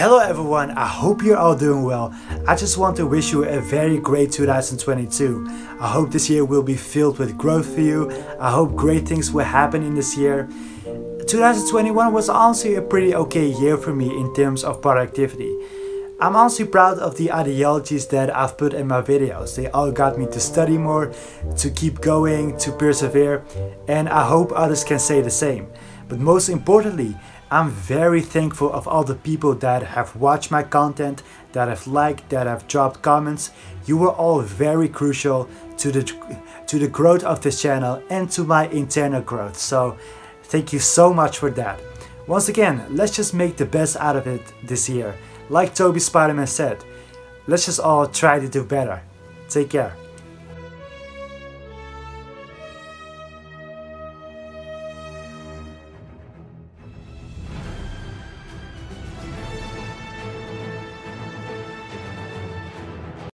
Hello everyone, I hope you're all doing well. I just want to wish you a very great 2022. I hope this year will be filled with growth for you. I hope great things will happen in this year. 2021 was honestly a pretty okay year for me in terms of productivity. I'm honestly proud of the ideologies that I've put in my videos. They all got me to study more, to keep going, to persevere, and I hope others can say the same. But most importantly, I'm very thankful of all the people that have watched my content, that have liked, that have dropped comments. You were all very crucial to the to the growth of this channel and to my internal growth. So thank you so much for that. Once again, let's just make the best out of it this year. Like Tobey Spiderman said, let's just all try to do better. Take care.